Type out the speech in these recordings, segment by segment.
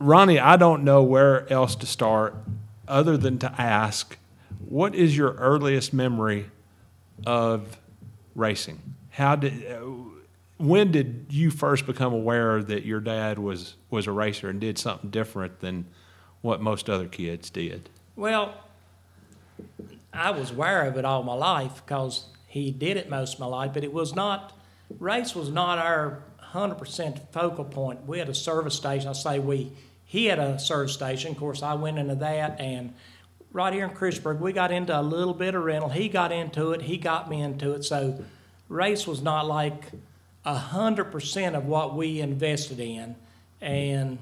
Ronnie, I don't know where else to start other than to ask, what is your earliest memory of racing? How did, when did you first become aware that your dad was, was a racer and did something different than what most other kids did? Well, I was aware of it all my life because he did it most of my life, but it was not, race was not our 100% focal point. We had a service station. I say we, he had a service station. Of course, I went into that, and right here in Christiansburg, we got into a little bit of rental. He got into it, he got me into it. So, race was not like a 100% of what we invested in. And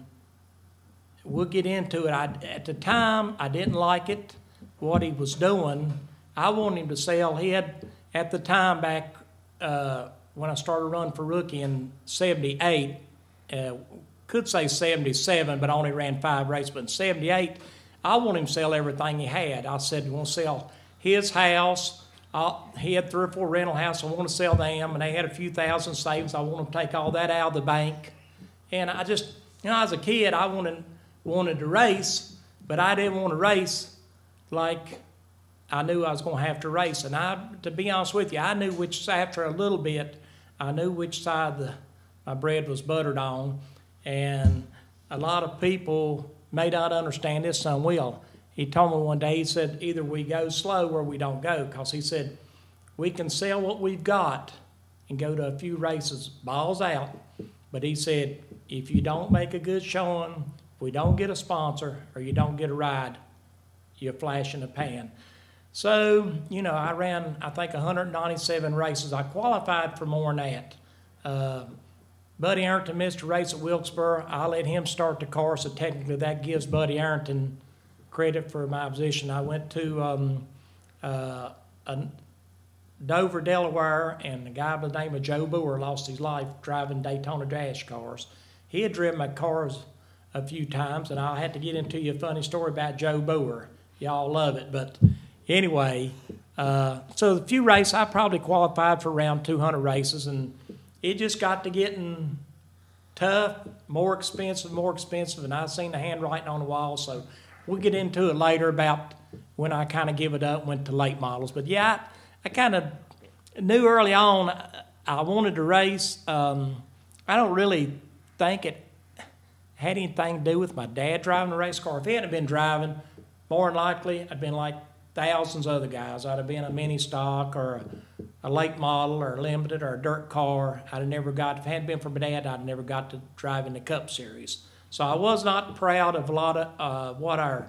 we'll get into it. I, at the time, I didn't like it, what he was doing. I wanted him to sell. He had, at the time back uh, when I started running for rookie in 78, uh, could say 77, but I only ran five races. But in 78, I want him to sell everything he had. I said, we want to sell his house. I'll, he had three or four rental houses. I want to sell them, and they had a few thousand savings. I want to take all that out of the bank. And I just, you know, as a kid, I wanted wanted to race, but I didn't want to race like I knew I was going to have to race. And I, to be honest with you, I knew which side after a little bit, I knew which side the my bread was buttered on, and a lot of people may not understand this. Son will. He told me one day. He said either we go slow or we don't go, because he said we can sell what we've got and go to a few races, balls out. But he said if you don't make a good showing, if we don't get a sponsor or you don't get a ride, you're flash in the pan. So, you know, I ran, I think, 197 races. I qualified for more than that. Uh, Buddy Arrington a race at Wilkesboro. I let him start the car, so technically that gives Buddy Arrington credit for my position. I went to um, uh, Dover, Delaware, and a guy by the name of Joe Booher lost his life driving Daytona dash cars. He had driven my cars a few times, and I had to get into you a funny story about Joe Booher. Y'all love it, but anyway, uh, so the few races I probably qualified for around 200 races, and it just got to getting tough, more expensive, more expensive, and I seen the handwriting on the wall. So we'll get into it later about when I kind of give it up, went to late models. But yeah, I, I kind of knew early on I wanted to race. Um, I don't really think it had anything to do with my dad driving a race car. If he hadn't been driving, more than likely I'd been like thousands of other guys. I'd have been a mini stock or a, a late model or a limited or a dirt car. I'd have never got, if it hadn't been for my dad, I'd never got to drive in the Cup Series. So I was not proud of a lot of uh, what our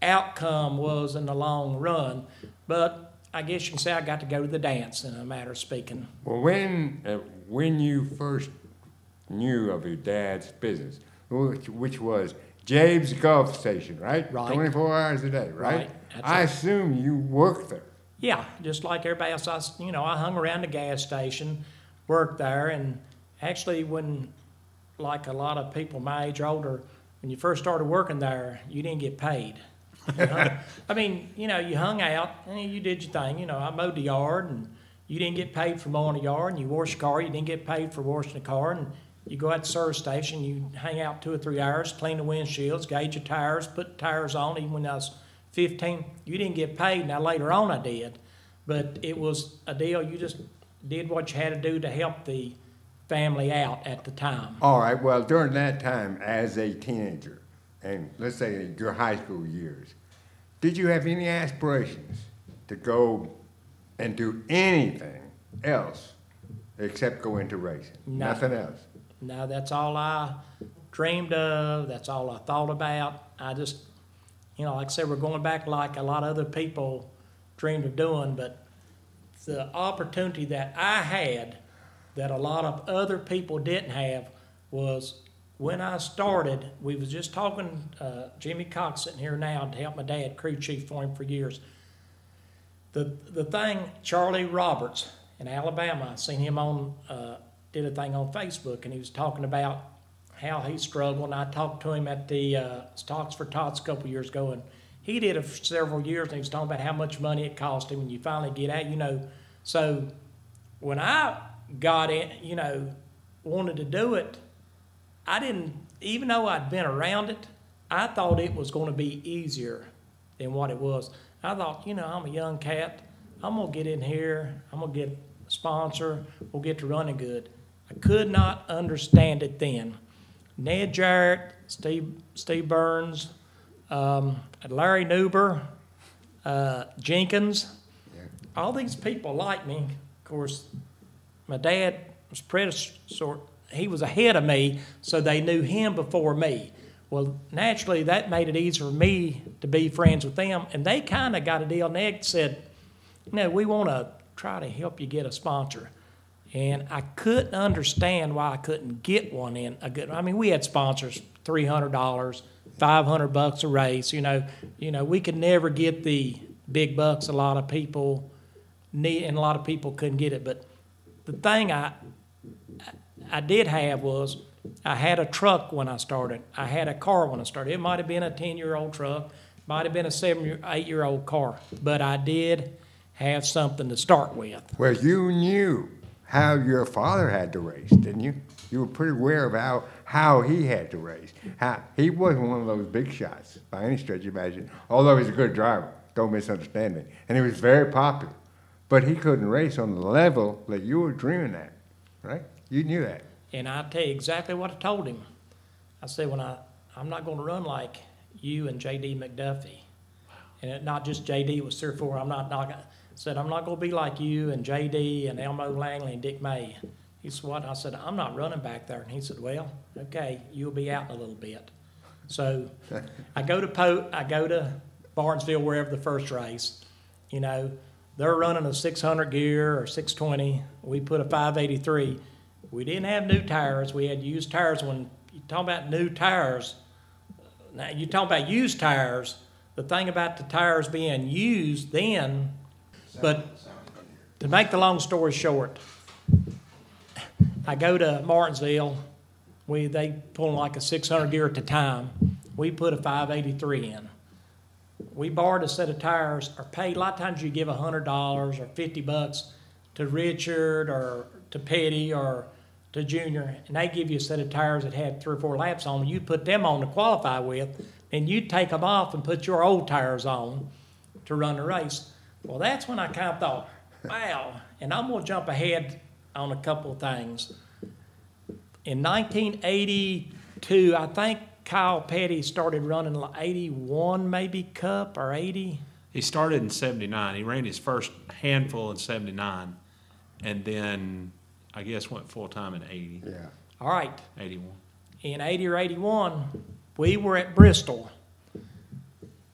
outcome was in the long run, but I guess you can say I got to go to the dance in a matter of speaking. Well, when uh, when you first knew of your dad's business, which, which was Jabe's Gulf Station, right? Right. 24 hours a day, right? Right, that's I right. assume you worked there. Yeah, just like everybody else. I, you know, I hung around the gas station, worked there, and actually, when like a lot of people my age or older, when you first started working there, you didn't get paid. You hung- I mean, you know, you hung out and you did your thing. You know, I mowed the yard, and you didn't get paid for mowing the yard, and you washed your car, you didn't get paid for washing the car, and you go out to the service station, you hang out two or three hours, clean the windshields, gauge your tires, put tires on. Even when I was 15, you didn't get paid. Now later on, I did, but it was a deal. You just did what you had to do to help the family out at the time. All right, well, during that time, as a teenager, and let's say your high school years, did you have any aspirations to go and do anything else except go into racing? No. Nothing else? no that's all I dreamed of. That's all I thought about. I just, you know, like I said, we're going back like a lot of other people dreamed of doing, but the opportunity that I had that a lot of other people didn't have was when I started. We was just talking. Uh, Jimmy Cox sitting here now to help my dad, crew chief for him for years. The the thing, Charlie Roberts in Alabama, I seen him on. Uh, did a thing on Facebook, and he was talking about how he struggled. And I talked to him at the uh, Stocks for Tots a couple years ago, and he did it for several years. And he was talking about how much money it cost him when you finally get out. You know, so when I got in, you know, wanted to do it, I didn't, even though I'd been around it, I thought it was going to be easier than what it was. I thought, you know, I'm a young cat. I'm going to get in here. I'm going to get a sponsor. We'll get to running good. I could not understand it then. Ned Jarrett, Steve, Steve Byrnes, um, Larry Nuber, uh, Jenkins, all these people like me. Of course, my dad was predecessor. He was ahead of me, so they knew him before me. Well, naturally, that made it easier for me to be friends with them, and they kind of got a deal. Ned said, "You know, we want to try to help you get a sponsor." And I couldn't understand why I couldn't get one in a good. I mean, we had sponsors, three hundred dollars, five hundred bucks a race. You know, you know, we could never get the big bucks. A lot of people need, and a lot of people couldn't get it. But the thing I I did have was I had a truck when I started. I had a car when I started. It might have been a ten year old truck, might have been a seven year, eight year old car, but I did have something to start with. Well, you knew how your father had to race, didn't you? You were pretty aware of how, how he had to race. How, he wasn't one of those big shots by any stretch of imagination, although he's a good driver. Don't misunderstand me. And he was very popular. But he couldn't race on the level that you were dreaming at, right? You knew that. And I tell you exactly what I told him. I said, when I, I'm not going to run like you and J.D. McDuffie. And it, not just J.D. was three or four. I'm not, not said, I'm not going to be like you and J.D. and Elmo Langley and Dick May. He said, what? I said, I'm not running back there. And he said, well, okay, you'll be out in a little bit. So I go to po- I go to Barnesville, wherever the first race. You know, they're running a 600 gear or 620. We put a 583. We didn't have new tires. We had used tires. When you talk about new tires, now you talk about used tires. The thing about the tires being used then but to make the long story short, I go to Martinsville. We they pull like a 600 gear at a time. We put a 583 in. We borrowed a set of tires or paid. A lot of times you give $100 or 50 bucks to Richard or to Petty or to Junior, and they give you a set of tires that had three or four laps on. them. You put them on to qualify with, and you take them off and put your old tires on to run the race. Well, that's when I kind of thought, wow, and I'm going to jump ahead on a couple of things. In 1982, I think Kyle Petty started running like 81 maybe Cup or 80. He started in 79. He ran his first handful in 79 and then I guess went full time in 80, Yeah. All right, 81. in 80 or 81, we were at Bristol.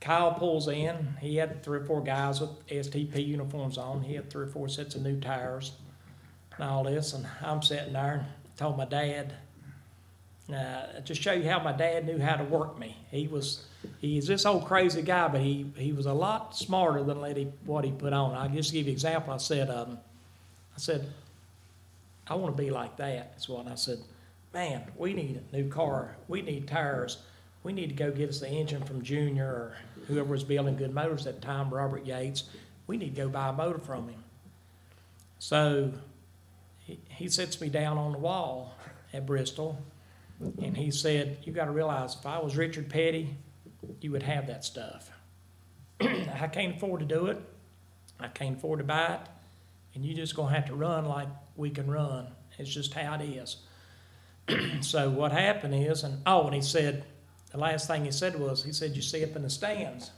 Kyle pulls in. He had three or four guys with STP uniforms on. He had three or four sets of new tires and all this. And I'm sitting there and told my dad, uh, to show you how my dad knew how to work me. He was, he's this old crazy guy, but he, he was a lot smarter than what he put on. I'll just give you an example. I said, um, I said, I want to be like that. That's what I said. Man, we need a new car. We need tires. We need to go get us the engine from Junior or whoever was building good motors at the time, Robert Yates. We need to go buy a motor from him. So he, he sits me down on the wall at Bristol and he said, You got to realize if I was Richard Petty, you would have that stuff. I can't afford to do it. I can't afford to buy it. And you're just going to have to run like we can run. It's just how it is. so what happened is, and oh, and he said, the last thing he said was, he said, you see up in the stands,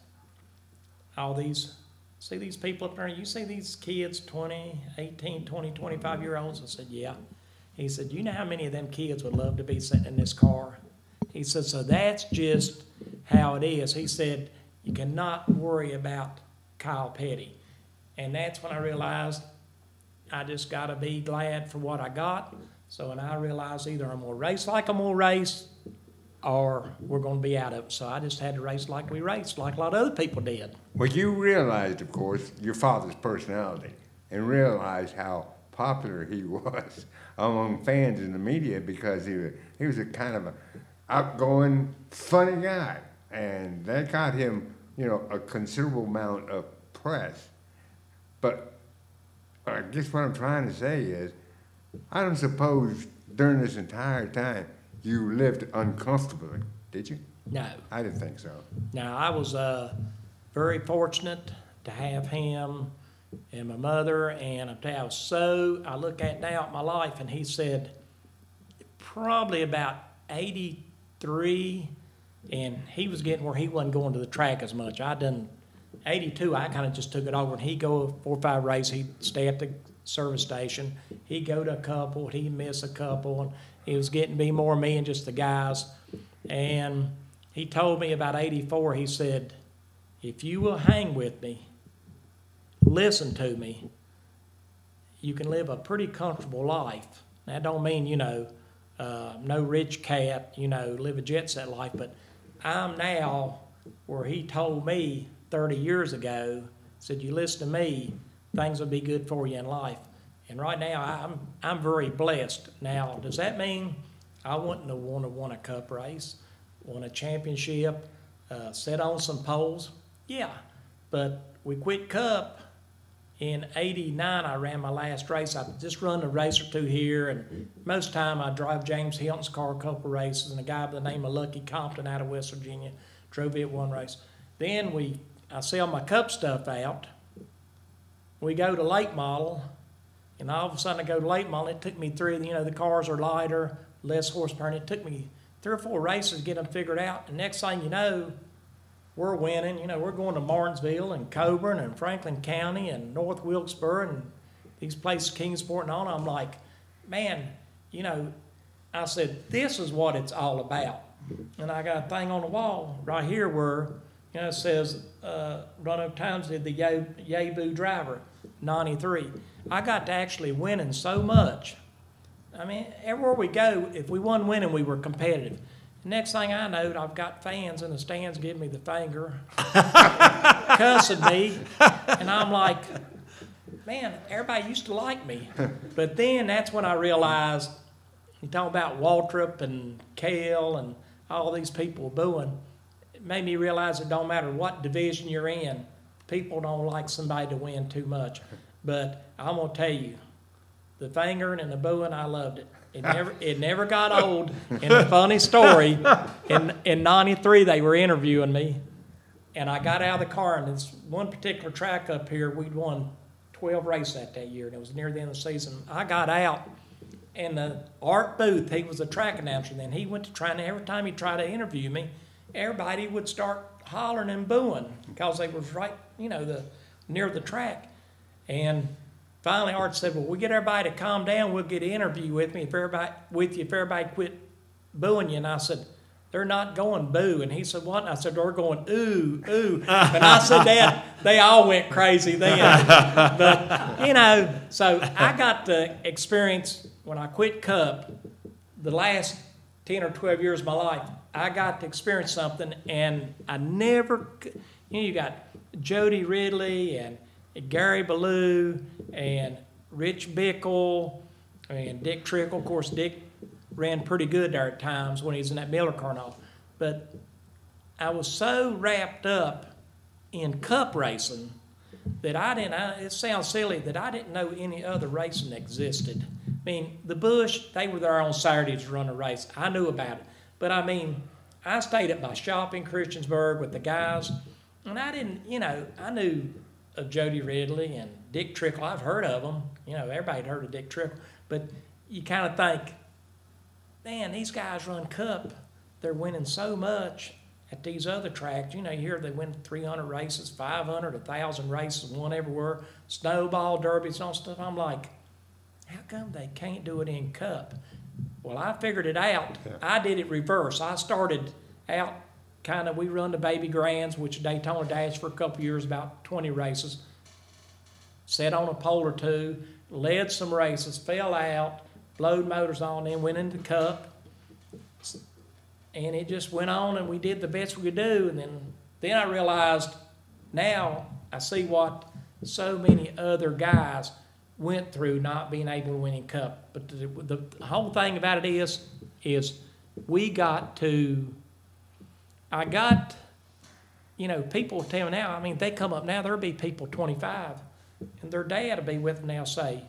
all these, see these people up there, you see these kids, 20, 18, 20, 25 year olds? I said, yeah. He said, you know how many of them kids would love to be sitting in this car? He said, so that's just how it is. He said, you cannot worry about Kyle Petty. And that's when I realized I just got to be glad for what I got. So when I realized either I'm going to race like I'm going to race or we're going to be out of it. So I just had to race like we raced, like a lot of other people did. Well, you realized, of course, your father's personality and realized how popular he was among fans and the media because he was, he was a kind of a outgoing, funny guy. And that got him, you know, a considerable amount of press. But I guess what I'm trying to say is, I don't suppose during this entire time you lived uncomfortably, did you? No. I didn't think so. Now, I was uh, very fortunate to have him and my mother, and I tell you, I was so, I look at now at my life, and he said, probably about 83, and he was getting where he wasn't going to the track as much. I done 82, I kind of just took it over, and he'd go four or five races, he'd stay at the service station, he'd go to a couple, he'd miss a couple, and it was getting to be more me and just the guys. And he told me about 84, he said, if you will hang with me, listen to me, you can live a pretty comfortable life. That don't mean, you know, uh, no rich cat, you know, live a jet set life, but I'm now where he told me 30 years ago, said, you listen to me, things will be good for you in life. And right now, I'm, I'm very blessed. Now, does that mean I wouldn't have won, won a cup race, won a championship, uh, set on some poles? Yeah, but we quit cup in 89 i ran my last race i just run a race or two here and most time i drive james hylton's car a couple races and a guy by the name of lucky compton out of west virginia drove it one race then we i sell my cup stuff out we go to late model and all of a sudden i go to late model it took me three you know the cars are lighter less horsepower and it took me three or four races to get them figured out and next thing you know we're winning. You know, we're going to Martinsville and Coburn and Franklin County and North Wilkesboro and these places, Kingsport and all. And I'm like, man, you know, I said, this is what it's all about. And I got a thing on the wall right here where, it says, uh, Roanoke Times did the Yabu driver, 93. I got to actually winning so much. I mean, everywhere we go, if we won winning, we were competitive. Next thing I know, I've got fans in the stands giving me the finger, cussing me, and I'm like, man, everybody used to like me. But then that's when I realized, you talk about Waltrip and Cale and all these people booing, it made me realize it don't matter what division you're in, people don't like somebody to win too much. But I'm gonna tell you, the fingering and the booing, I loved it. It never, it never got old. And a funny story, in, in 93, they were interviewing me, and I got out of the car, and this one particular track up here, we'd won 12 races that, that year, and it was near the end of the season. I got out, and the Art Booth, he was a track announcer then, he went to try, and every time he tried to interview me, everybody would start hollering and booing because they was right, you know, the near the track. And Finally, Art said, "Well, we get everybody to calm down. We'll get an interview with me if everybody with you if everybody quit booing you." And I said, "They're not going boo." And he said, "What?" And I said, "They're going ooh ooh." And I said that they all went crazy then. but you know, so I got to experience when I quit Cup, the last ten or twelve years of my life. I got to experience something, and I never. You know, you got Jody Ridley and Gary Ballou and Rich Bickle and Dick Trickle. Of course, Dick ran pretty good there at times when he was in that Miller car But I was so wrapped up in cup racing that I didn't, I, it sounds silly, that I didn't know any other racing existed. I mean, the Busch, they were there on Saturdays to run a race. I knew about it. But I mean, I stayed at my shop in Christiansburg with the guys, and I didn't, you know, I knew of Jody Ridley and Dick Trickle. I've heard of them. You know, everybody heard of Dick Trickle. But you kind of think, man, these guys run Cup. They're winning so much at these other tracks. You know, you hear they win 300 races, 500, 1,000 races, one everywhere, snowball derbies, all stuff. I'm like, how come they can't do it in Cup? Well, I figured it out. Yeah. I did it reverse. I started out kind of we run the baby grands, which Daytona Dash for a couple years, about 20 races. Sat on a pole or two, led some races, fell out, blowed motors on, then went into Cup. And it just went on, and we did the best we could do. And then, then I realized now I see what so many other guys went through not being able to win in Cup. But the, the whole thing about it is, is we got to I got, you know, people tell now, I mean, they come up now, there'll be people 25, and their dad will be with them now, say,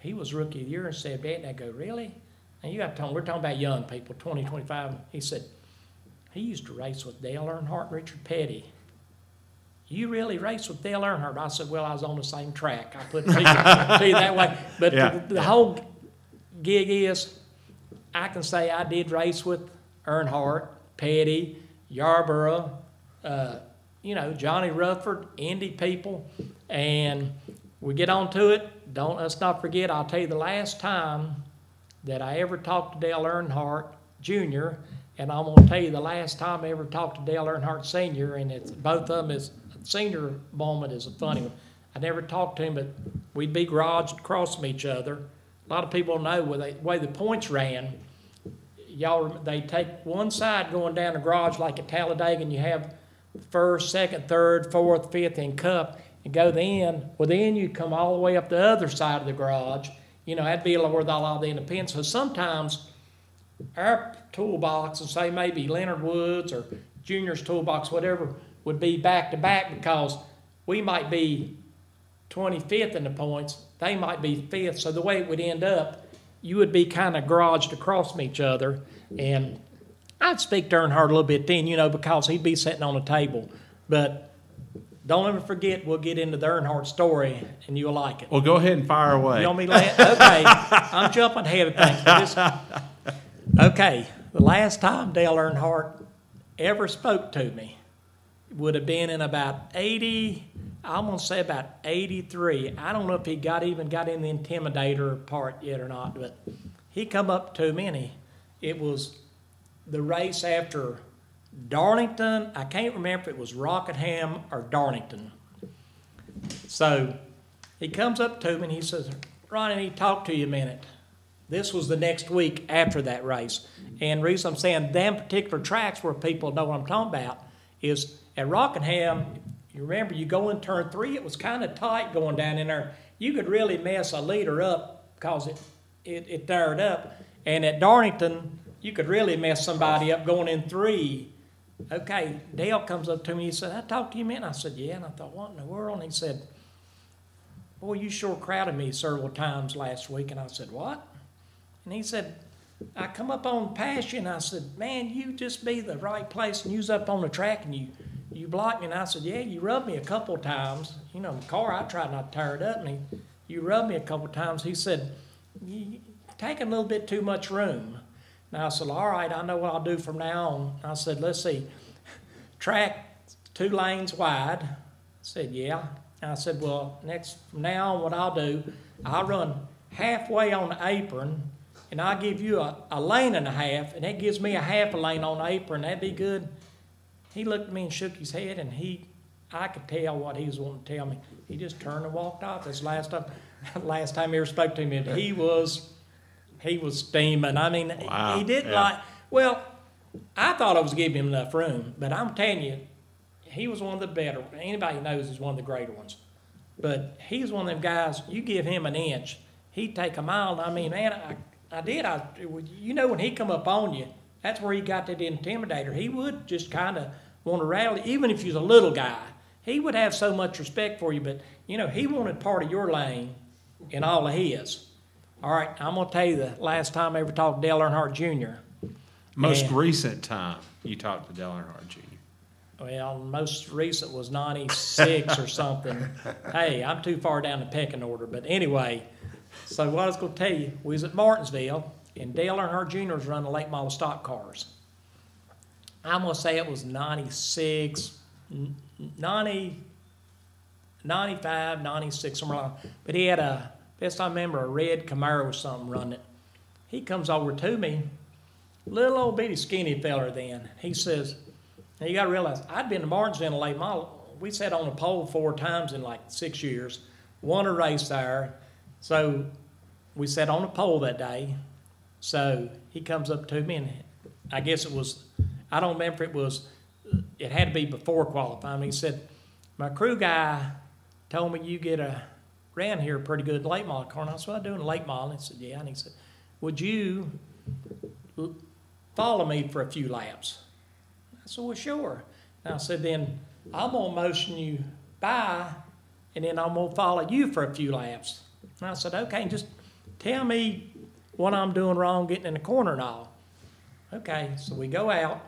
he was rookie of the year and said, Dad, and I go, really? and you got to, we're talking about young people, 20, 25. He said, he used to race with Dale Earnhardt and Richard Petty. You really raced with Dale Earnhardt? I said, well, I was on the same track. I put it you, that way. But Yeah. the, the whole gig is, I can say I did race with Earnhardt, Petty, Yarborough, uh, you know, Johnny Rutherford, Indy people, and we get on to it. Don't let's not forget. I'll tell you the last time that I ever talked to Dale Earnhardt Jr. and I'm gonna tell you the last time I ever talked to Dale Earnhardt Sr. and it's both of them is senior moment is a funny one. I never talked to him, but we'd be garaged across from each other. A lot of people know where they, way the points ran. Y'all, they take one side going down the garage like at Talladega, and you have first, second, third, fourth, fifth, and cup, and go then. Well, then you come all the way up the other side of the garage. You know, that'd be where lot of the independents. So sometimes our toolbox, and say maybe Leonard Woods or Junior's toolbox, whatever, would be back to back because we might be 25th in the points, they might be fifth. So the way it would end up, you would be kind of garaged across from each other. And I'd speak to Earnhardt a little bit then, you know, because he'd be sitting on the table. But don't ever forget, we'll get into the Earnhardt story and you'll like it. Well, go ahead and fire away. You want me let? Okay, I'm jumping ahead of things. this- Okay, the last time Dale Earnhardt ever spoke to me would have been in about 80, I'm gonna say about 83. I don't know if he got even got in the intimidator part yet or not, but he come up to me and he, it was the race after Darlington. I can't remember if it was Rockingham or Darlington. So he comes up to me and he says, Ronnie, I need to talk to you a minute. This was the next week after that race. And the reason I'm saying them particular tracks where people know what I'm talking about is at Rockingham, you remember you go in turn three, it was kind of tight going down in there. You could really mess a leader up because it, it, it tired up. And at Darlington, you could really mess somebody up going in three. Okay, Dale comes up to me, he said, I talked to you man. I said, yeah. And I thought, what in the world? And he said, Boy, you sure crowded me several times last week. And I said, What? And he said, I come up on and I said, Man, you just be the right place and was up on the track and you you blocked me. And I said, Yeah, you rubbed me a couple times. You know, the car, I tried not to tear it up. And he, you rubbed me a couple times. He said, You taking a little bit too much room. And I said, All right, I know what I'll do from now on. I said, Let's see. Track two lanes wide. I said, Yeah. And I said, Well, next from now on, what I'll do, I'll run halfway on the apron, and I'll give you a, a lane and a half, and that gives me a half a lane on the apron. That'd be good. He looked at me and shook his head, and he, I could tell what he was wanting to tell me. He just turned and walked off. This last time, last time he ever spoke to me, he was, he was steaming. I mean, Wow, he didn't yeah. like. Well, I thought I was giving him enough room, but I'm telling you, he was one of the better. Anybody knows he's one of the greater ones. But he's one of them guys. You give him an inch, he'd take a mile. I mean, man, I, I did. I, you know, when he come up on you, that's where he got that intimidator. He would just kind of want to rally, even if he's a little guy. He would have so much respect for you, but you know, he wanted part of your lane and all of his. All right, I'm gonna tell you the last time I ever talked to Dale Earnhardt Jr. Most Yeah. recent time you talked to Dale Earnhardt Jr. Well, most recent was 96 or something. Hey, I'm too far down the pecking order. But anyway, so what I was going to tell you, we was at Martinsville, and Dale Earnhardt Jr. was running late model stock cars. I'm going to say it was 96, n- 90, 95, 96, somewhere along. But he had a, best I remember, a red Camaro or something running it. He comes over to me, little old bitty skinny feller then. He says, now you got to realize, I'd been to Martinsville late model. We sat on a pole four times in like six years, won a race there. So we sat on a pole that day. So he comes up to me, and I guess it was, I don't remember it was, it had to be before qualifying. He said, My crew guy told me you get a, ran here pretty good late model car. And I said, Well, I'm doing late model. And he said, Yeah. And he said, Would you follow me for a few laps? I said, well, sure. And I said, then I'm going to motion you by, and then I'm going to follow you for a few laps. And I said, okay, just tell me what I'm doing wrong getting in the corner and all. Okay, so we go out,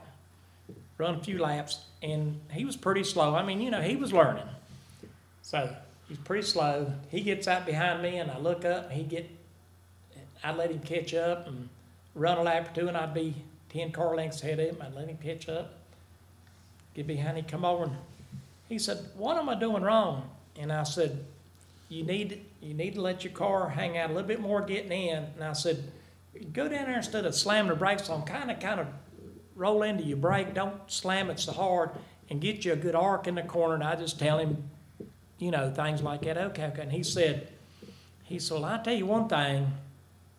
run a few laps, and he was pretty slow. I mean, you know, he was learning. So he's pretty slow. He gets out behind me, and I look up, and he get, I let him catch up and run a lap or two, and I'd be ten car lengths ahead of him. I'd let him catch up, get behind him, come over, and he said, "What am I doing wrong?" And I said, "You need you need to let your car hang out a little bit more getting in." And I said, "Go down there instead of slamming the brakes on, kind of kind of roll into your brake. Don't slam it so hard, and get you a good arc in the corner." And I just tell him, you know, things like that. Okay, okay. And he said, he said, well, I tell you one thing.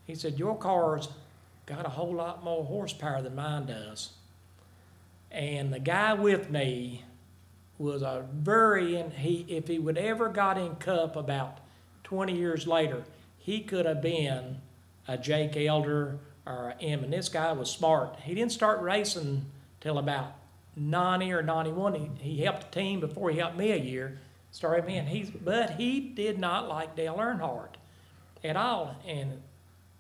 He said, your car's got a whole lot more horsepower than mine does. And the guy with me was a very, and he, if he would ever got in Cup about 20 years later, he could have been a Jake Elder or a M. And this guy was smart. He didn't start racing till about 90 or 91. He, he helped the team before he helped me a year. Started me, and he's, but he did not like Dale Earnhardt at all. And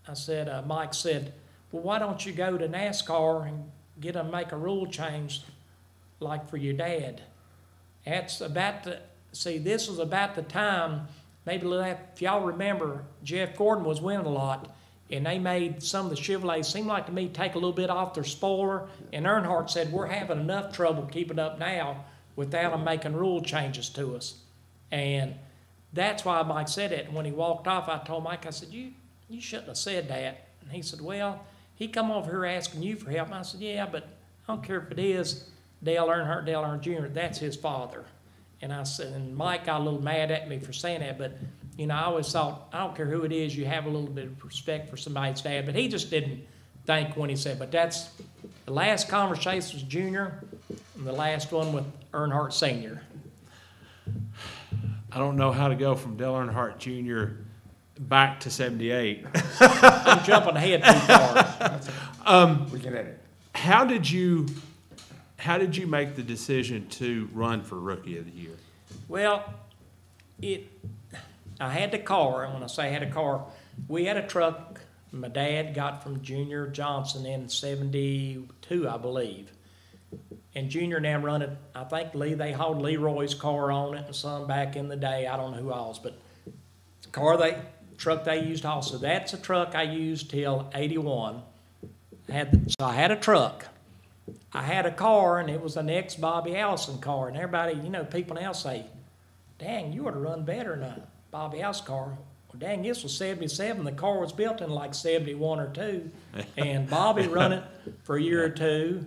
I said, uh, Mike said, well, why don't you go to NASCAR and get them make a rule change like for your dad? That's about the, see, this was about the time, maybe if y'all remember, Jeff Gordon was winning a lot, and they made some of the Chevrolets seem like to me take a little bit off their spoiler. And Earnhardt said, We're having enough trouble keeping up now without them making rule changes to us. And that's why Mike said it. And when he walked off, I told Mike, I said, You you shouldn't have said that. And he said, Well, he come over here asking you for help. And I said, Yeah, but I don't care if it is Dale Earnhardt, Dale Earnhardt Jr., that's his father. And I said, and Mike got a little mad at me for saying that, but you know, I always thought, I don't care who it is, you have a little bit of respect for somebody's dad. But he just didn't think when he said, but that's the last conversation was Junior, and the last one with Earnhardt Senior. I don't know how to go from Dale Earnhardt Jr. back to 78. I'm jumping ahead too far. Um, um, we can edit. How did you, how did you make the decision to run for Rookie of the Year? Well, it, I had the car, and when I say I had a car, we had a truck my dad got from Junior Johnson in seventy-two, I believe. And Junior now run it, I think Lee, they hauled Leroy's car on it and some back in the day, I don't know who else, but the car they, truck they used also, that's a truck I used till eighty-one. Had, so I had a truck. I had a car and it was an ex Bobby Allison car, and everybody, you know, people now say, dang, you ought to run better than a Bobby Allison car. Well, dang, this was 77. The car was built in like 71 or 2. And Bobby run it for a year or two.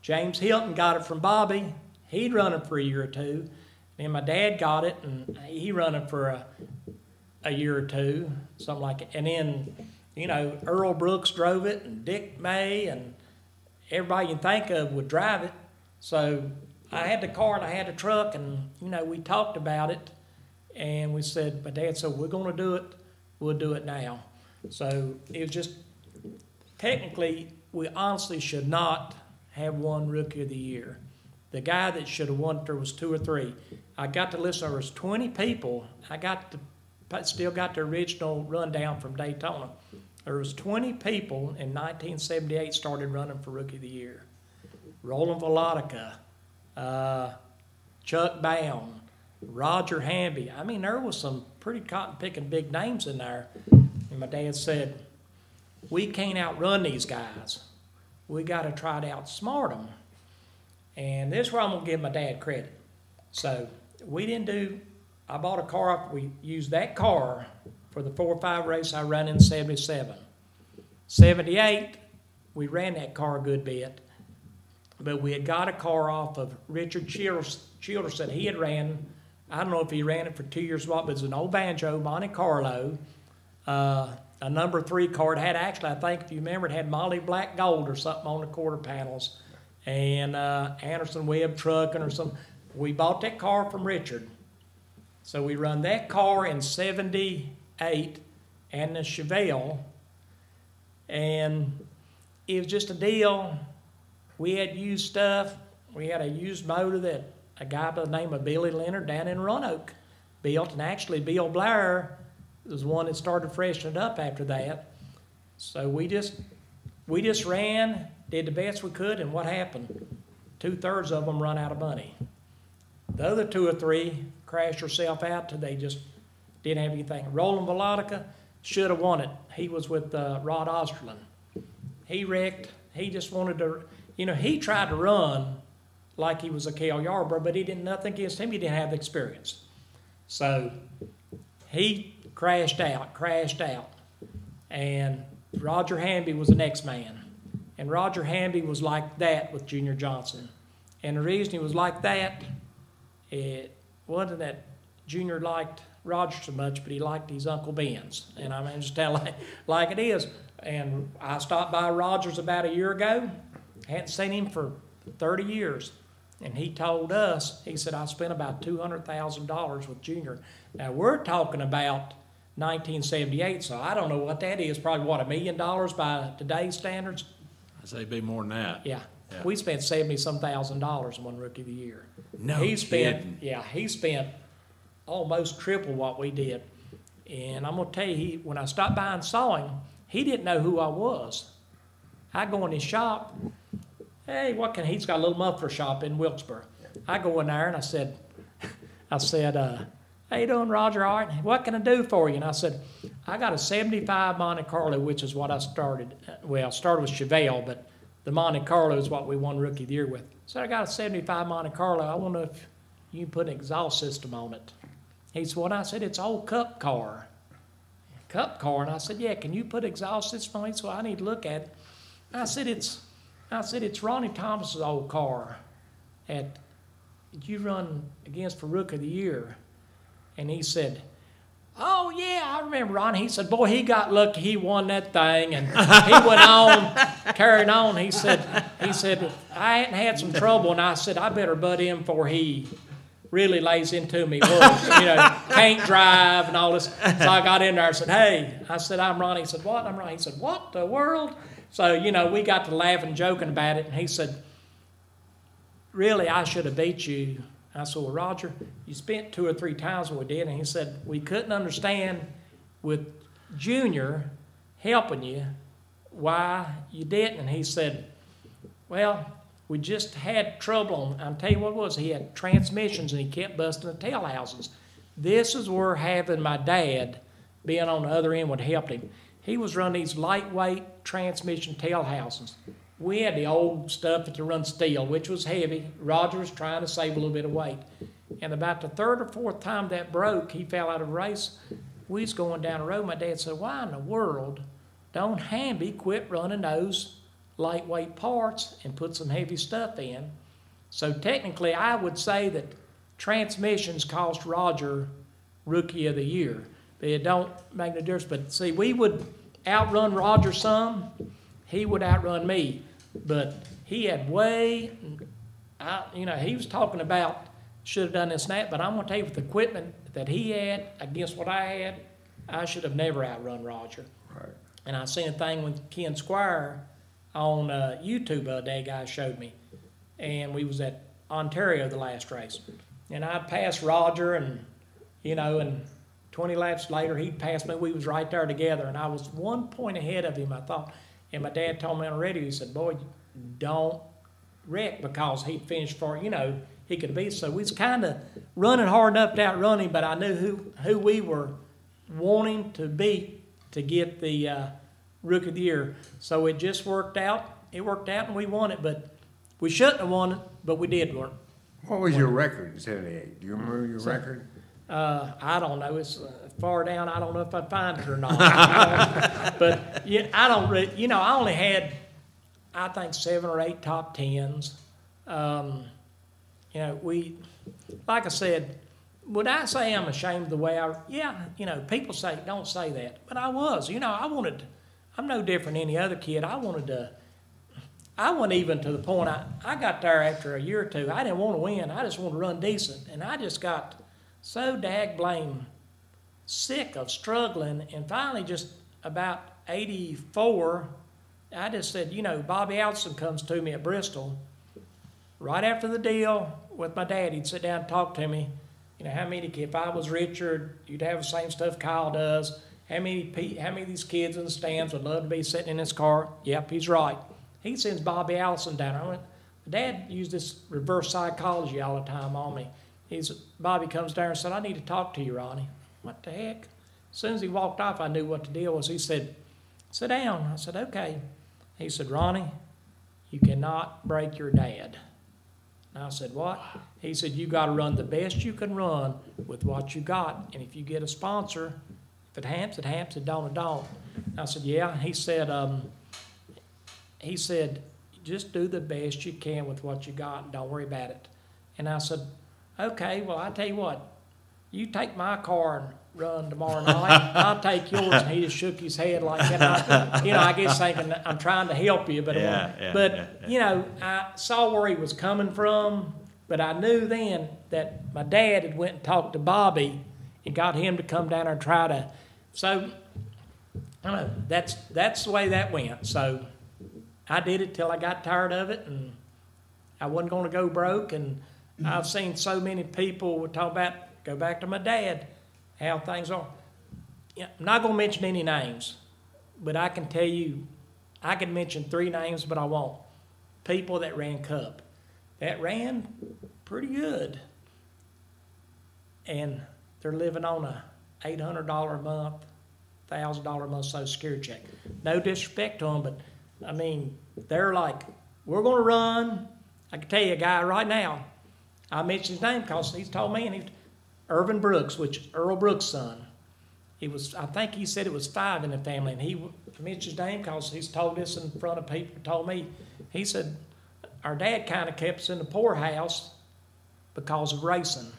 James Hylton got it from Bobby. He'd run it for a year or two. And my dad got it, and he run it for a, a year or two, something like it. And then, you know, Earl Brooks drove it, and Dick May, and everybody you can think of would drive it. So I had the car and I had the truck, and you know we talked about it, and we said, "My dad said we're going to do it. We'll do it now." So it was just technically we honestly should not have won Rookie of the Year. The guy that should have won it, there was two or three. I got to listen. There was twenty people. I got the still got the original rundown from Daytona. There was 20 people in 1978 started running for Rookie of the Year. Roland Wlodyka, uh, Chuck Bown, Roger Hamby. I mean, there was some pretty cotton picking big names in there. And my dad said, "We can't outrun these guys. We got to try to outsmart them." And this is where I'm gonna give my dad credit. So we didn't do. I bought a car. We used that car for the four or five race I ran in 77. 78, we ran that car a good bit, but we had got a car off of Richard Childress, Childress that he had ran. I don't know if he ran it for two years or what, but it was an old banjo, Monte Carlo, uh, a number three car. It had actually, I think, if you remember, it had Molly Black Gold or something on the quarter panels, and uh, Anderson Webb trucking or something. We bought that car from Richard. So we run that car in 78 and the Chevelle. And it was just a deal. We had used stuff. We had a used motor that a guy by the name of Billy Leonard down in Roanoke built. And actually, Bill Blair was one that started freshening it up after that. So we just, we just ran, did the best we could, and what happened? Two-thirds of them run out of money. The other two or three crashed herself out till they just didn't have anything. Roland Wlodyka should have won it. He was with uh, Rod Osterlund. He wrecked. He just wanted to, you know, he tried to run like he was a Cale Yarborough, but he didn't nothing against him. He didn't have the experience. So he crashed out, crashed out. And Roger Hamby was the next man. And Roger Hamby was like that with Junior Johnson. And the reason he was like that, it wasn't that Junior liked Roger so much, but he liked his Uncle Ben's. And I mean, just tell like, like it is. And I stopped by Rogers about a year ago. Hadn't seen him for 30 years. And he told us, he said, I spent about $200,000 with Junior. Now, we're talking about 1978, so I don't know what that is. Probably, what, a million dollars by today's standards? I'd say it'd be more than that. Yeah. Yeah. We spent 70 some thousand dollars on one rookie of the year. No he spent, kidding. Yeah, he spent almost triple what we did. And I'm going to tell you, he, when I stopped by and saw him, he didn't know who I was. I go in his shop, hey, what can he's got a little muffler shop in Wilkesboro. I go in there and I said, I said, uh, how you doing, Roger? All right. What can I do for you? And I said, I got a 75 Monte Carlo, which is what I started. Well, I started with Chevelle, but the Monte Carlo is what we won Rookie of the Year with. So I got a 75 Monte Carlo. I wonder if you can put an exhaust system on it. He said, what? I said, it's old cup car. Cup car. And I said, yeah, can you put exhaust system on it? So I need to look at it. I said, it's, I said, it's Ronnie Thomas's old car at, you run against for Rookie of the Year. And he said, Oh yeah, I remember Ron. He said, "Boy, he got lucky. He won that thing." And he went on, carrying on. He said, "He said I hadn't had some trouble." And I said, "I better butt in before he really lays into me worse. You know, can't drive and all this." So I got in there. and said, "Hey," I said, "I'm Ron." He said, "What?" I'm Ron. He said, "What the world?" So you know, we got to laughing, joking about it. And he said, "Really, I should have beat you." I said, Well, Roger, you spent two or three times what we did. And he said, We couldn't understand with Junior helping you why you didn't. And he said, Well, we just had trouble. On, I'll tell you what it was. He had transmissions and he kept busting the tail houses. This is where having my dad being on the other end would help him. He was running these lightweight transmission tail houses. We had the old stuff that you run steel, which was heavy. Roger was trying to save a little bit of weight. And about the third or fourth time that broke, he fell out of race. We was going down the road. My dad said, Why in the world don't Hamby quit running those lightweight parts and put some heavy stuff in? So technically, I would say that transmissions cost Roger Rookie of the Year. But it don't make no difference. But see, we would outrun Roger some. He would outrun me. But he had way, I, you know, he was talking about should have done this and that. But I'm going to tell you, with the equipment that he had against what I had, I should have never outrun Roger. Right. And I seen a thing with Ken Squier on uh, YouTube the other day. Guy showed me, and we was at Ontario the last race, and I passed Roger, and you know, and 20 laps later he passed me. We was right there together, and I was one point ahead of him. I thought, and my dad told me on the radio. He said, "Boy, don't wreck because he finished for you know he could beat." So we was kind of running hard enough to outrun him, but I knew who who we were wanting to beat to get the uh, rookie of the year. So it just worked out. It worked out, and we won it. But we shouldn't have won it, but we did win. What was your record in '78? Do you remember your record? Uh, I don't know. It's uh, far down. I don't know if I'd find it or not. But yeah, I don't. Re- you know, I only had, I think, seven or eight top tens. Um, you know, we, like I said, would I say I'm ashamed of the way I? Yeah, you know, people say don't say that, but I was. You know, I wanted. I'm no different than any other kid. I wanted to. I wasn't even to the point. I, I got there after a year or two. I didn't want to win. I just wanted to run decent, and I just got so dag blame sick of struggling. And finally, just about 84, I just said, you know, Bobby Allison comes to me at Bristol right after the deal with my dad. He'd sit down and talk to me. You know, how many, if I was Richard, you'd have the same stuff Kyle does. How many how many of these kids in the stands would love to be sitting in this car? Yep, he's right. He sends Bobby Allison down. I went, Dad used this reverse psychology all the time on me. He's Bobby comes down and said, I need to talk to you, Ronnie. What the heck? As soon as he walked off, I knew what the deal was. He said, Sit down. I said, Okay. He said, Ronnie, you cannot break your dad. And I said, What? He said, You got to run the best you can run with what you got. And if you get a sponsor, if it happens, it happens. It don't, it don't. I said, Yeah. He said, um, He said, Just do the best you can with what you got and don't worry about it. And I said, Okay, well, I tell you what, you take my car and run tomorrow night. I'll take yours. And he just shook his head like that. You know, I guess thinking I'm trying to help you, but Yeah, yeah, but yeah. you know, I saw where he was coming from, but I knew then that my dad had went and talked to Bobby and got him to come down and try to. So I know. That's that's the way that went. So I did it till I got tired of it, and I wasn't going to go broke. And I've seen so many people talk about go back to my dad, how things are. I'm not going to mention any names, but I can tell you, I can mention three names, but I won't. People that ran Cup, that ran pretty good, and they're living on a eight hundred dollar a month, thousand dollar a month Social Security check. No disrespect to them, but I mean, they're like, we're going to run. I can tell you a guy right now. I mentioned his name because he's told me, and he's Irvin Brooks, which is Earl Brooks' son. He was, I think he said it was five in the family, and he mentioned his name because he's told this in front of people. Told me, he said, our dad kind of kept us in the poorhouse because of racing.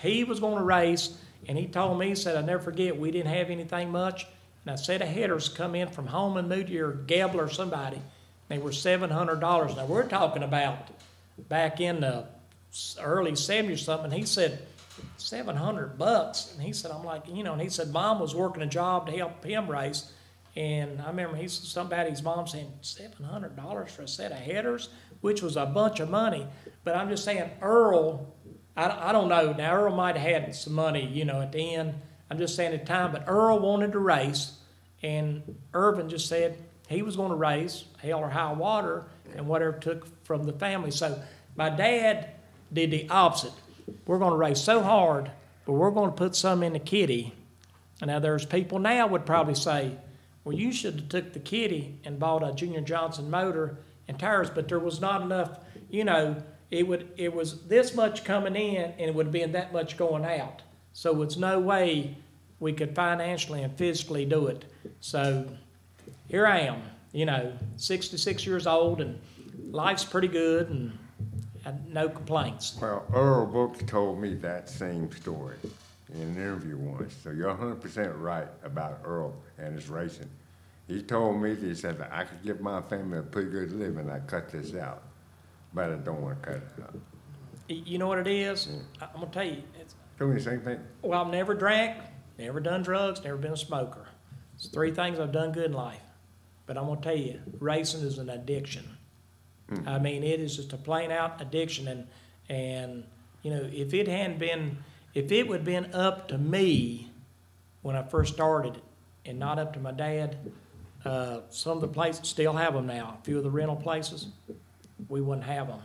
He was going to race, and he told me, he said, I never forget, we didn't have anything much. And a set of headers come in from Holman and Moody or Gabler or somebody. They were seven hundred dollars. Now we're talking about back in the early seventies or something. He said seven hundred bucks, and he said, I'm like, you know, and he said, mom was working a job to help him race. And I remember he said his mom saying seven hundred dollars for a set of headers, which was a bunch of money. But I'm just saying, Earl, I, I don't know. Now Earl might have had some money, you know, at the end. I'm just saying at the time, but Earl wanted to race, and Irvin just said he was going to race, hell or high water, and whatever took from the family. So my dad did the opposite. We're going to race so hard, but we're going to put some in the kitty. Now there's people now would probably say, well, you should have took the kitty and bought a Junior Johnson motor and tires, but there was not enough, you know, it would it was this much coming in and it would have been that much going out. So it's no way we could financially and physically do it. So here I am, you know, 66 years old and life's pretty good and no complaints. Well, Earl Brooks told me that same story in an interview once. So you're 100% right about Earl and his racing. He told me, he said, I could give my family a pretty good living. I cut this out, but I don't want to cut it. Y- You know what it is? I- I'm gonna tell you, it's, me the same thing. Well, I've never drank, never done drugs, never been a smoker. It's three things I've done good in life. But I'm gonna tell you, racing is an addiction. I mean, it is just a plain out addiction, and and you know, if it hadn't been, if it would have been up to me when I first started, and not up to my dad, uh, some of the places still have them now. A few of the rental places, we wouldn't have them.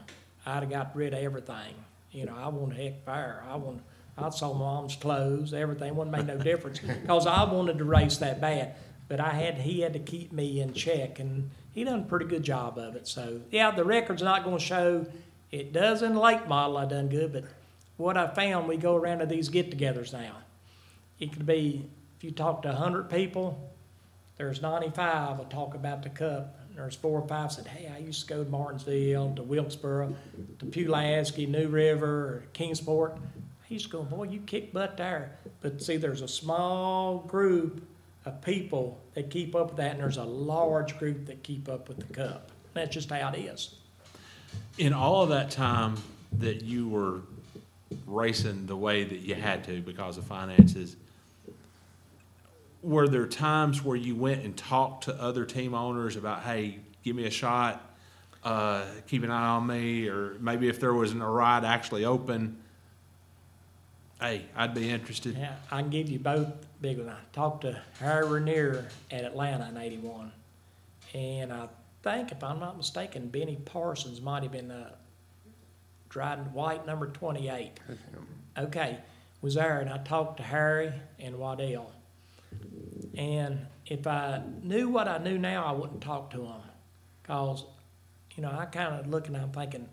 I'd have got rid of everything. You know, I wanted heck fire. I wanted, I my mom's clothes, everything. Wouldn't make no difference because I wanted to race that bad. But I had, he had to keep me in check, and he done a pretty good job of it. So yeah, the record's not going to show. It does in late model. I done good, but what I found, we go around to these get-togethers now. It could be if you talk to hundred people, there's 95 will talk about the cup. There's four or five said, hey, I used to go to Martinsville, to Wilkesboro, to Pulaski, New River, or Kingsport. I used to go, boy, you kick butt there. But see, there's a small group of people that keep up with that, and there's a large group that keep up with the cup. That's just how it is. In all of that time that you were racing the way that you had to because of finances, were there times where you went and talked to other team owners about, hey, give me a shot, uh, keep an eye on me, or maybe if there wasn't a ride actually open, Hey, I'd be interested. Yeah, I can give you both big ones. I talked to Harry Ranier at Atlanta in eighty-one. And I think, if I'm not mistaken, Benny Parsons might have been, uh, driving white number twenty-eight. Okay, was there, and I talked to Harry and Waddell. And if I knew what I knew now, I wouldn't talk to them. Cause, you know, I kinda looking, I'm thinking,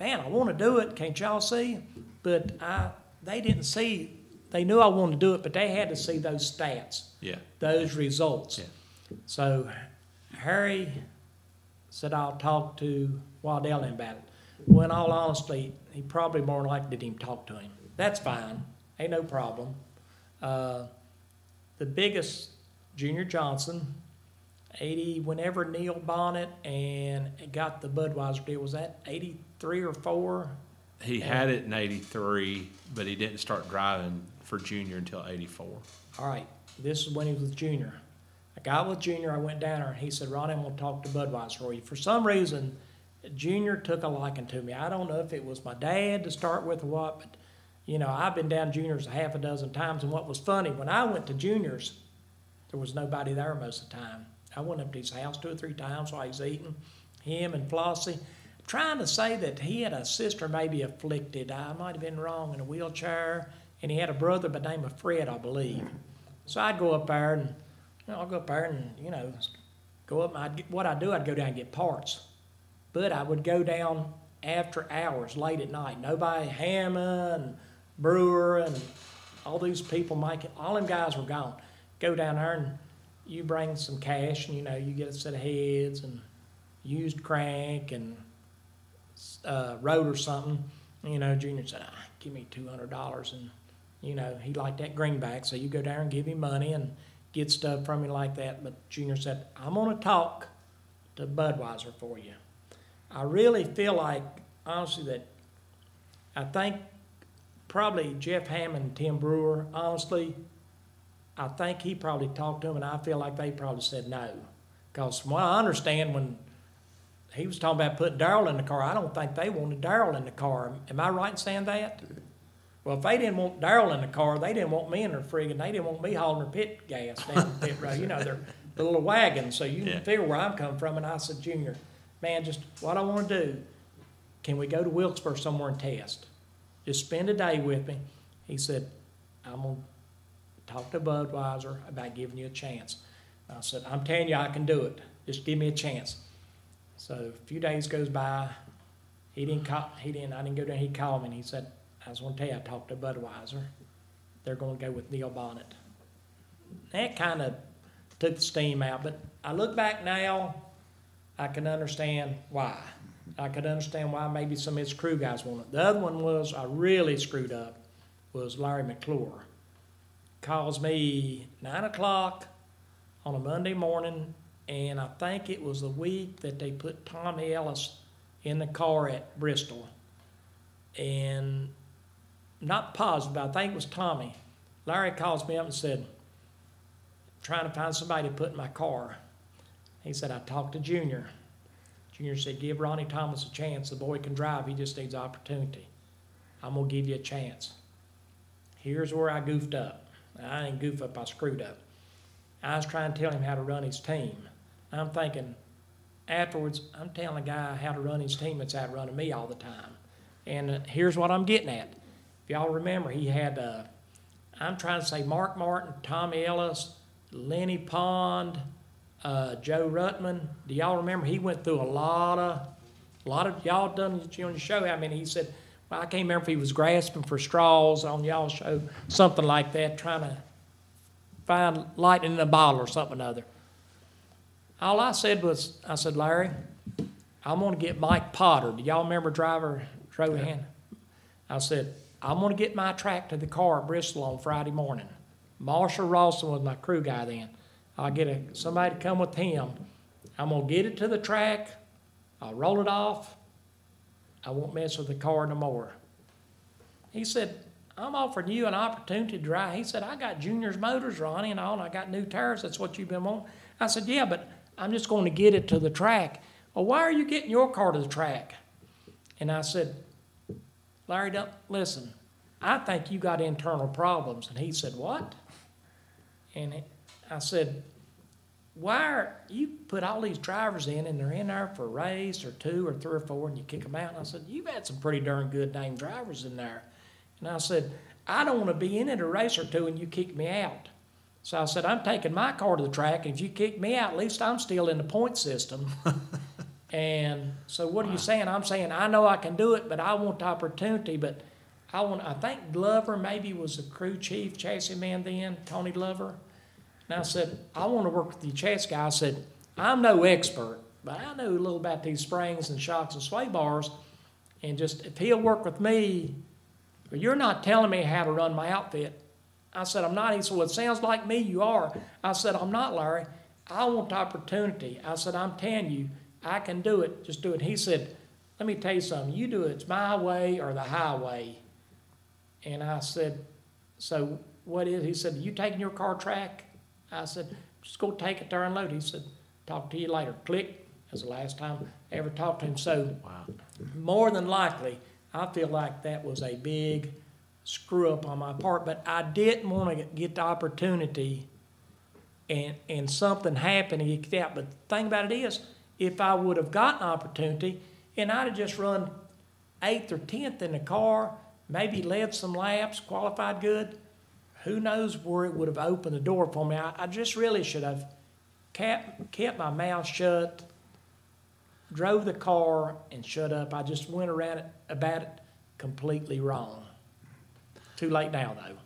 man, I wanna do it, can't y'all see? But I, they didn't see, they knew I wanted to do it, but they had to see those stats, Yeah. those results. Yeah. So Harry said, I'll talk to Waddell about it. Well, in all honesty, he probably more than likely didn't even talk to him. That's fine, ain't no problem. Uh, the biggest, Junior Johnson, eighty, whenever Neil Bonnett and got the Budweiser deal, was that eighty-three or four? He had it in '83, but he didn't start driving for junior until '84. All right, this is when he was with Junior. I got with Junior, I went down there, and he said, Ron, I'm gonna talk to Budweiser for you. For some reason, Junior took a liking to me. I don't know if it was my dad to start with or what, but, you know, I've been down Junior's a half a dozen times, and what was funny, when I went to Junior's, there was nobody there most of the time. I went up to his house two or three times while he was eating, him and Flossie. Trying to say that he had a sister maybe afflicted, I might have been wrong, in a wheelchair, and he had a brother by the name of Fred, I believe. So I'd go up there and, you know, I'd go up there and, you know, go up, I'd get, what I'd do, I'd go down and get parts. But I would go down after hours, late at night. Nobody, Hammond, Brewer, and all these people, Mike, all them guys were gone. Go down there and you bring some cash, and you know, you get a set of heads and used crank and uh, road or something. You know, Junior said, ah, "Give me two hundred dollars," and you know, he liked that greenback, so you go down and give him money and get stuff from him like that. But Junior said, "I'm gonna talk to Budweiser for you." I really feel like, honestly, that I think probably Jeff Hammond and Tim Brewer, honestly, I think he probably talked to him, and I feel like they probably said no. Because from what I understand, when he was talking about putting Darrell in the car, I don't think they wanted Darrell in the car. Am I right in saying that? Well, if they didn't want Darrell in the car, they didn't want me in their friggin', they didn't want me hauling their pit gas down the pit road. You know, they're the little wagon, so you Yeah. can figure where I'm coming from. And I said, Junior, man, just what I want to do, can we go to Wilkesboro somewhere and test? Just spend a day with me. He said, I'm gonna talk to Budweiser about giving you a chance. I said, I'm telling you, I can do it. Just give me a chance. So a few days goes by. He didn't call. He didn't. I didn't go down. He called me and he said, "I was going to tell you, I talked to Budweiser. They're going to go with Neil Bonnett." That kind of took the steam out. But I look back now, I can understand why. I could understand why maybe some of his crew guys wanted. it. The other one was I really screwed up. Was Larry McClure calls me nine o'clock on a Monday morning, and I think it was the week that they put Tommy Ellis in the car at Bristol. And not positive, but I think it was Tommy. Larry calls me up and said, trying to find somebody to put in my car. He said, I talked to Junior. Junior said, give Ronnie Thomas a chance. The boy can drive. He just needs opportunity. I'm going to give you a chance. Here's where I goofed up. I didn't goof up, I screwed up. I was trying to tell him how to run his team. I'm thinking, afterwards, I'm telling a guy how to run his team that's out running me all the time. And uh, here's what I'm getting at. If y'all remember, he had, uh, I'm trying to say Mark Martin, Tommy Ellis, Lenny Pond, uh, Joe Ruttman. Do y'all remember? He went through a lot of, a lot of, y'all done on your show. I mean, he said, well, I can't remember if he was grasping for straws on y'all show, something like that, trying to find lightning in a bottle or something or other. All I said was, I said, Larry, I'm gonna get Mike Potter. Do y'all remember driver Trohan? I said, I'm gonna get my track to the car at Bristol on Friday morning. Marshall Rawson was my crew guy then. I'll get a, somebody to come with him. I'm gonna get it to the track. I'll roll it off. I won't mess with the car no more. He said, I'm offering you an opportunity to drive. He said, I got Junior's Motors, Ronnie, and all, and I got new tires. That's what you've been wanting. I said, Yeah, but I'm just going to get it to the track. Well, why are you getting your car to the track? And I said, Larry, don't listen. I think you got internal problems. And he said, What? And I said, Why are you put all these drivers in and they're in there for a race or two or three or four and you kick them out? And I said, You've had some pretty darn good name drivers in there. And I said, I don't want to be in it a race or two and you kick me out. So I said, I'm taking my car to the track, and if you kick me out, at least I'm still in the point system. and so, what are you saying? I'm saying I know I can do it, but I want the opportunity. But I want. I think Glover maybe was the crew chief, chassis man then, Tony Glover. And I said, I want to work with the chassis guy. I said, I'm no expert, but I know a little about these springs and shocks and sway bars. And just if he'll work with me, but you're not telling me how to run my outfit. I said, I'm not. He said, Well, it sounds like me, you are. I said, I'm not, Larry. I want the opportunity. I said, I'm telling you, I can do it. Just do it. He said, Let me tell you something. You do it. It's my way or the highway. And I said, So what is? He said, You taking your car track? I said, Just go take it there and load. He said, Talk to you later. Click. That's the last time I ever talked to him. So more than likely, I feel like that was a big screw up on my part, but I didn't want to get the opportunity and, and something happened and get out. But the thing about it is, if I would have gotten an opportunity and I'd have just run eighth or tenth in the car, maybe led some laps, qualified good, who knows where it would have opened the door for me. I, I just really should have kept, kept my mouth shut, drove the car and shut up. I just went around it about it completely wrong. Too late now, though.